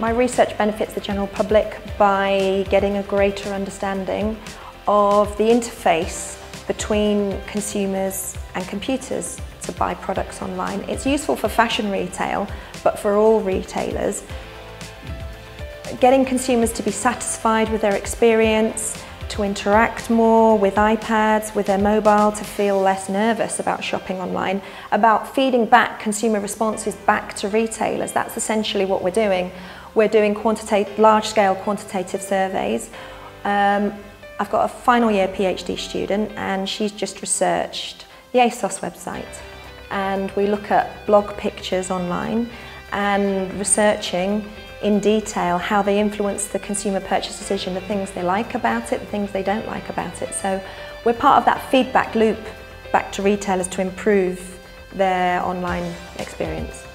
My research benefits the general public by getting a greater understanding of the interface between consumers and computers to buy products online. It's useful for fashion retail, but for all retailers. Getting consumers to be satisfied with their experience, to interact more with iPads, with their mobile, to feel less nervous about shopping online, about feeding back consumer responses back to retailers. That's essentially what we're doing. We're doing large-scale quantitative surveys. Um, I've got a final year PhD student and she's just researched the ASOS website and we look at blog pictures online and researching in detail how they influence the consumer purchase decision, the things they like about it, the things they don't like about it. So we're part of that feedback loop back to retailers to improve their online experience.